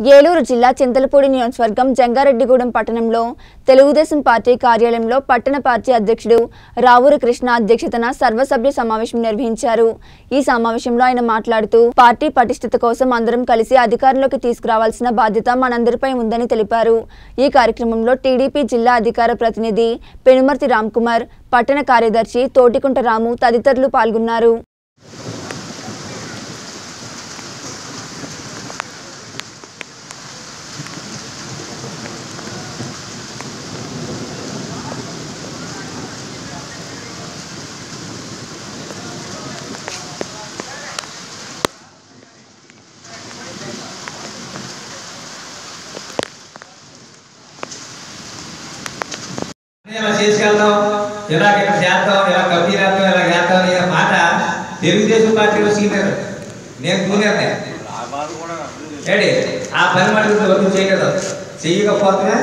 ఏలూరు జిల్లా చింతలపూడి నియోజకవర్గం జంగారెడ్డిగూడెం పట్టణంలో తెలుగుదేశం పార్టీ కార్యాలయంలో పట్టణ పార్టీ అధ్యక్షుడు రావూరు కృష్ణ అధ్యక్షతన సర్వసభ్య సమావేశం నిర్వహించారు. ఈ సమావేశంలో ఆయన మాట్లాడుతూ పార్టీ పటిష్టత కోసం అందరం కలిసి అధికారంలోకి తీసుకురావాల్సిన బాధ్యత మనందరిపై ఉందని తెలిపారు. ఈ కార్యక్రమంలో టీడీపీ జిల్లా అధికార ప్రతినిధి పెనుమర్తి రామ్కుమార్ పట్టణ కార్యదర్శి తోటికుంట రాము తదితరులు పాల్గొన్నారు. ఇలా చేసుకెళ్తాం ఇలా ఇక్కడ చేద్దాం ఇలా కబడ్డీ రాద్దాం ఇలా చేద్దాం అనే మాట తెలుగుదేశం పార్టీలో సీనియర్ నేను జూనియర్నే ఏడి ఆ పని మటుకు వరకు చేయగలదు చేయకపోతే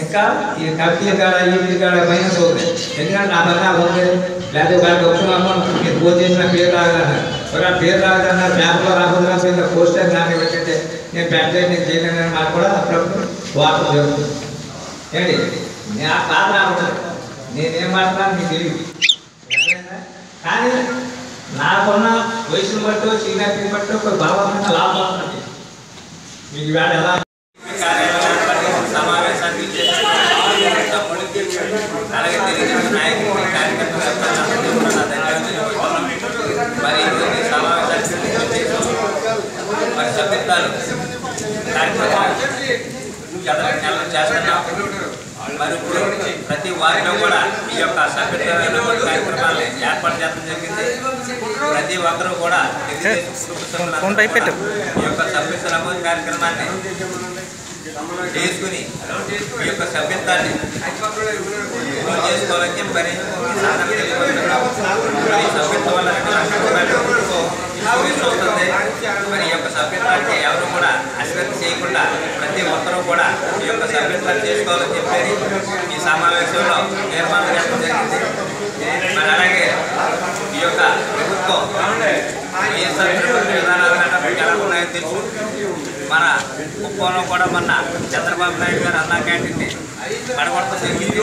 ఇంకా ఈ కబడ్డీ కాడ ఈ కాడ పైన పోతుంది ఎందుకంటే నా పని నాకు ఉంది లేకపోతే వాళ్ళకి వచ్చినామో మీరు ఫోన్ చేసిన పేరు రాగలన్నారు ఒక పేరు రాగలన్నారు పేపర్లో రాకుండా పేరు పోస్టర్ నాకు పెట్టంటే నేను పెద్ద నేను చేయలేనని మాకు కూడా అప్పుడప్పుడు వార్త జరుగుతుంది ఏంటి నేను ఆ పాత రావట్లేదు నేనేం మాట్లాడాను మీకు తెలియదు అర్థమైందా? కానీ నాకున్న వయసును బట్టి సీనియారిటీని బట్టి ఒక బలవంతంగా లాభం ఉంటుంది మీకు ఇవాళ ఎలా సమావేశాన్ని అలాగే తెలుగుదేశం నాయకులు కార్యకర్తలు మరి ఈ సమావేశాన్ని మరి సభ్యత్వాలు కార్యక్రమం నెల నెలలు చేస్తున్నాం మరి ఇప్పుడు ప్రతి వారిలో కూడా ఈ యొక్క సభ్యత్వమైన కార్యక్రమాలు ఏర్పాటు చేయడం జరిగింది ప్రతి ఒక్కరూ కూడా. ఈ యొక్క సభ్యత్వ నమోదు కార్యక్రమాన్ని చేసుకుని ఈ యొక్క సభ్యత్వాన్ని చేసుకోవాలని చెప్పని. మరి సభ్యత్వం వల్ల అవుతుంది మరి ఈ యొక్క సభ్యత్వాన్ని ఎవరు కూడా అశ్రద్ధ చేయకుండా ప్రతి ఒక్కరూ కూడా ఈ యొక్క సభ్యత్వాన్ని చేసుకోవాలని చెప్పేది ఈ సమావేశంలో తీర్మానం చేయడం జరిగింది. మరి అలాగే ఈ యొక్క ప్రభుత్వం ఏ సభ్యులు విధానాలు ఎలా ఉన్నాయో తెలుసు. మన కుప్పంలో కూడా మొన్న చంద్రబాబు నాయుడు గారు అన్నా క్యాంటీన్ని పడగొడతాం జరిగింది.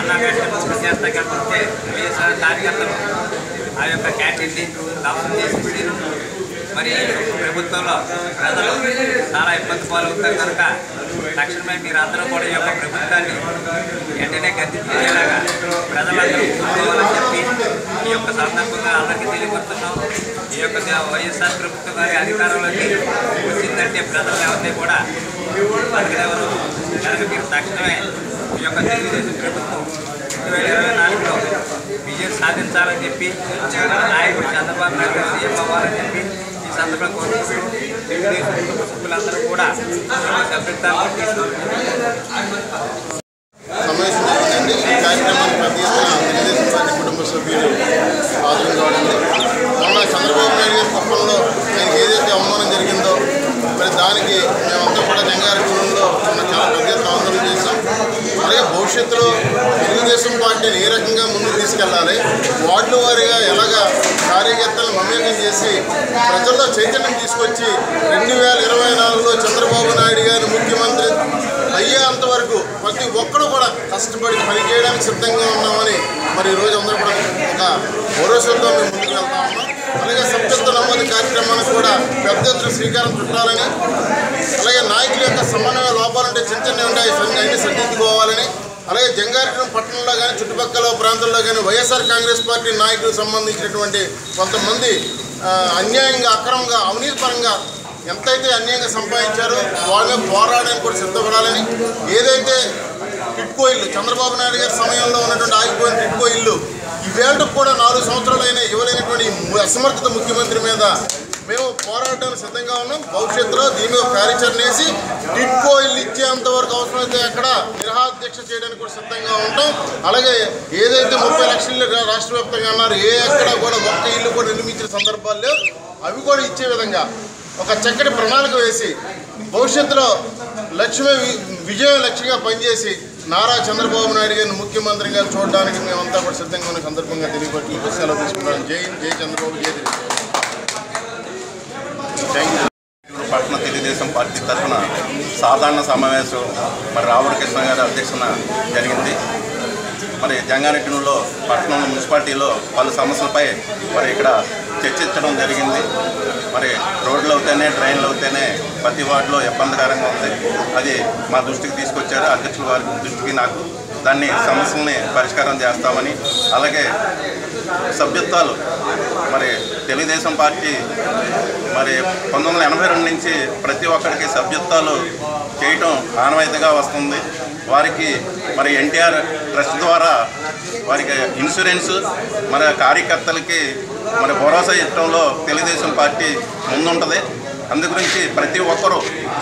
అన్నా క్యాంటీన్ ముఖ్యం చేస్తా కలిపితే వైఎస్ఆర్ కార్యకర్తలు ఆ యొక్క క్యాంటీన్ని దాపం చేసి పెట్టారు. మరి ప్రభుత్వంలో ప్రజలు చాలా ఇబ్బంది పాలవుతారు కనుక తక్షణమే మీరందరూ కూడా ఈ యొక్క ప్రభుత్వాన్ని వెంటనే గద్దెదించేలాగా ప్రజలందరూ కూర్చోవాలని చెప్పి ఈ యొక్క సందర్భంగా అందరికీ తెలియపరుస్తున్నాం. ఈ యొక్క వైఎస్ఆర్ ప్రభుత్వం గారి అధికారంలోకి వచ్చిందంటే ప్రజలు ఎవరిని కూడా బతకలేవరు కనుక మీరు తక్షణమే ఈ యొక్క తెలుగుదేశం ప్రభుత్వం రెండు వేల ఇరవై నాలుగులో విజయం సాధించాలని చెప్పి నాయకుడు చంద్రబాబు నాయుడు సీఎం అవ్వాలని చెప్పి ఈ సందర్భంగా కోరుకుంటూ తెలుగుదేశం కుటుంబ సభ్యులందరూ కూడా సభ్యత్వాన్ని కుటుంబ సభ్యులు చంద్రబాబు జరిగిందో మేమంతా కూడా జంగారెడ్డిగూడెంలో మొన్న చాలా పెద్ద చేశాం అలాగే భవిష్యత్తులో తెలుగుదేశం పార్టీని ఏ రకంగా ముందుకు తీసుకెళ్ళాలి? వార్డుల వారీగా ఎలాగా కార్యకర్తలను మమేకం చేసి ప్రజల్లో చైతన్యం తీసుకొచ్చి రెండు వేల ఇరవై నాలుగులో చంద్రబాబు నాయుడు గారు ముఖ్యమంత్రి అయ్యేంత వరకు ప్రతి ఒక్కరు కూడా కష్టపడి పని చేయడానికి సిద్ధంగా ఉన్నామని మరి ఈరోజు అందరూ కూడా ఒక భరోసాతో మేము ముందుకు వెళ్తా ఉన్నాం. అలాగే సభ్యత్వ నమోదు కార్యక్రమానికి కూడా పెద్ద ఎత్తున శ్రీకారం చుట్టాలని అలాగే నాయకుల యొక్క సమన్వయ లోపాలంటే చిన్న చిన్న ఉంటాయి అన్ని సరిదిద్దుకోవాలని అలాగే జంగారెడ్డి పట్టణంలో కానీ చుట్టుపక్కల ప్రాంతాల్లో కానీ వైఎస్ఆర్ కాంగ్రెస్ పార్టీ నాయకులకు సంబంధించినటువంటి కొంతమంది అన్యాయంగా అక్రమంగా అవినీతిపరంగా ఎంతైతే అన్యాయంగా సంపాదించారో వాళ్ళ పోరాడడానికి కూడా సిద్ధపడాలని ఏదైతే టిట్కో ఇల్లు చంద్రబాబు నాయుడు గారి సమయంలో ఉన్నటువంటి ఆగిపోయిన టిట్కో ఇల్లు ఈవేళకు కూడా నాలుగు సంవత్సరాలైన ఇవ్వలేనటువంటి అసమర్థత ముఖ్యమంత్రి మీద మేము పోరాటానికి సిద్ధంగా ఉన్నాం. భవిష్యత్తులో దీని మీద కార్యాచరణ వేసి టిట్కో ఇల్లు ఇచ్చేంత వరకు అవసరమైతే అక్కడ నిరహాధ్యక్ష చేయడానికి కూడా సిద్ధంగా ఉంటాం. అలాగే ఏదైతే ముప్పై లక్షలు రాష్ట్ర వ్యాప్తంగా అన్నారు ఏ ఎక్కడ కూడా ఒక్క ఇల్లు కూడా నిర్మించిన సందర్భాలు లేవు. అవి కూడా ఇచ్చే విధంగా ఒక చక్కటి ప్రణాళిక వేసి భవిష్యత్తులో లక్ష్యమే విజయం లక్ష్యంగా పనిచేసి నారా చంద్రబాబు నాయుడు గారిని ముఖ్యమంత్రిగా చూడడానికి మేమంతా కూడా సిద్ధంగా ఉన్న సందర్భంగా తెలియబట్టి సెలవు తీసుకున్నాం జై జై చంద్రబాబు జై పట్టణ తెలుగుదేశం పార్టీ తరఫున సాధారణ సమావేశం మరి రావుల కృష్ణ గారి అధ్యక్షన జరిగింది. మరి జంగారెడ్డిలో పట్టణం మున్సిపాలిటీలో పలు సమస్యలపై మరి ఇక్కడ చర్చించడం జరిగింది. మరి రోడ్లు అవుతేనే ట్రైన్లు అవుతేనే ప్రతి వార్డులో ఇబ్బందికరంగా ఉంది. అది మా దృష్టికి తీసుకొచ్చారు. అధ్యక్షుల వారి దృష్టికి నాకు దాన్ని సమస్యల్ని పరిష్కారం చేస్తామని. అలాగే సభ్యత్వాలు మరి తెలుగుదేశం పార్టీ మరి పంతొమ్మిది వందల ఎనభై రెండు నుంచి ప్రతి ఒక్కరికి సభ్యత్వాలు చేయటం ఆనవాయితీగా వస్తుంది. వారికి మరి ఎన్టీఆర్ ట్రస్ట్ ద్వారా వారికి ఇన్సూరెన్స్ మరి కార్యకర్తలకి మరి భరోసా ఇవ్వడంలో తెలుగుదేశం పార్టీ ముందుంటుంది. అందు గురించి ప్రతి ఒక్కరూ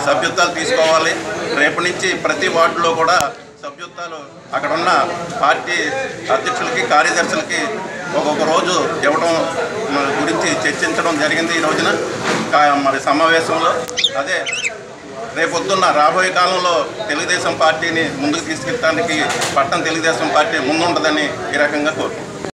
సభ్యత్వాలు తీసుకోవాలి. రేపటి నుంచి ప్రతి వార్డులో కూడా సభ్యత్వాలు అక్కడ ఉన్న పార్టీ అధ్యక్షులకి కార్యదర్శులకి ఒక్కొక్క రోజు ఇవ్వడం గురించి చర్చించడం జరిగింది ఈ రోజున. మరి సమావేశంలో అదే రేపొద్దున్న రాబోయే కాలంలో తెలుగుదేశం పార్టీని ముందుకు తీసుకెళ్ళడానికి పట్టణ తెలుగుదేశం పార్టీ ముందుంటుందని ఈ రకంగా కోరుకుంటున్నాను